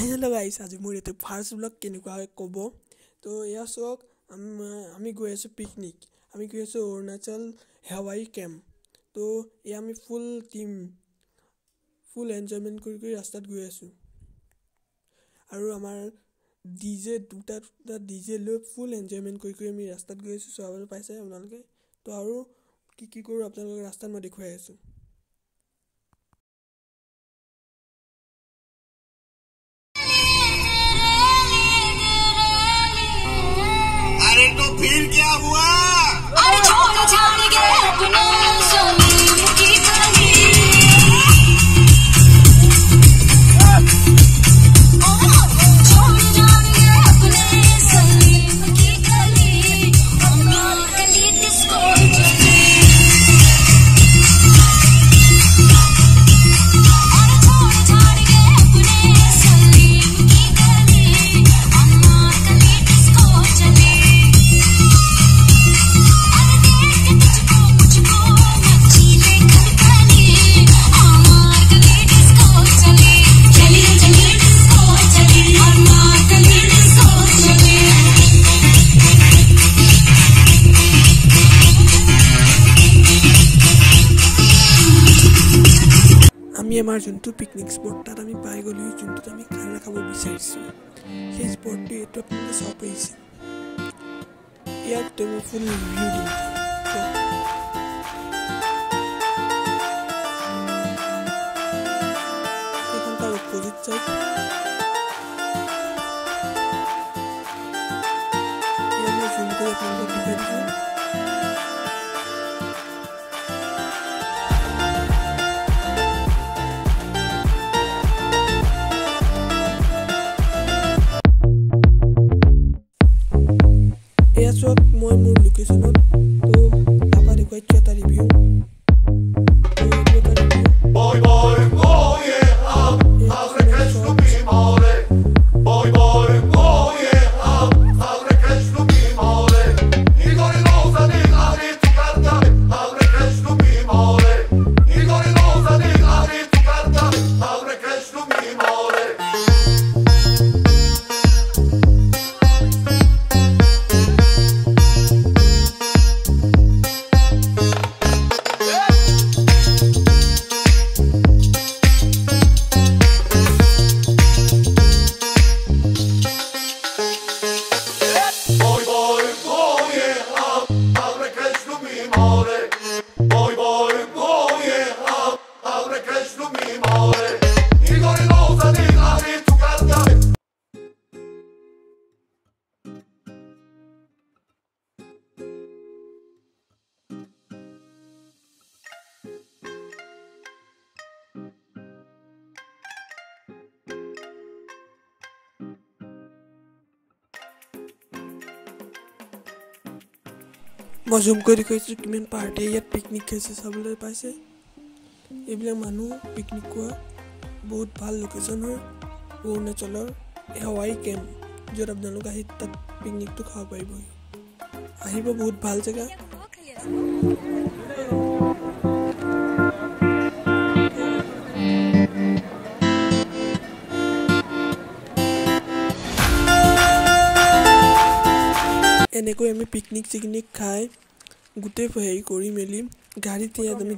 Hello গাইছ আজি মোৰ এইটো ফাৰ্ষ্ট ব্লগ কেনেকুৱা ক'ব তো এয়া চাওক আমি গৈ আছোঁ পিকনিক আমি গৈ আছোঁ অৰুণাচল হেৱাই কেম্প তো এয়া আমি ফুল টিম ফুল এনজয়মেণ্ট কৰি কৰি ৰাস্তাত গৈ আছোঁ আৰু আমাৰ ডি জে দুটা দুটা ডি জে লৈ ফুল এনজয়মেণ্ট কৰি কৰি আমি ৰাস্তাত গৈ আছোঁ চাবলৈ পাইছে আপোনালোকে তো আৰু কি কি কৰোঁ আপোনালোকে ৰাস্তাত মই দেখুৱাই আছোঁ আমাৰ যোনটো পিকনিক স্পট তাত আমি পাই গ'লো যোনটোত আমি খানা খাব বিচাৰিছোঁ। সেই স্পটটো এইটো আপোনালোকে চাব পাৰিছে। ইয়াত মই ফুল ৰিভিউ দিম। মই জুম চাওক মই মোৰ লোকেশ্যনত তো মই জুম কৰি দেখুৱাইছোঁ কিমান পাৰ্টি ইয়াত পিকনিক খাইছে চাবলৈ পাইছে এইবিলাক মানুহ পিকনিক খোৱা বহুত ভাল লোকেশ্যন হয় অৰুণাচলৰ হাৱাই কেম্প য'ত আপোনালোক আহি তাত পিকনিকটো খাব পাৰিবহি আহিব বহুত ভাল জেগা এনেকৈ আমি পিকনিক চিকনিক খাই গোটেই হেৰি কৰি মেলি গাড়ীত ইয়াত আমি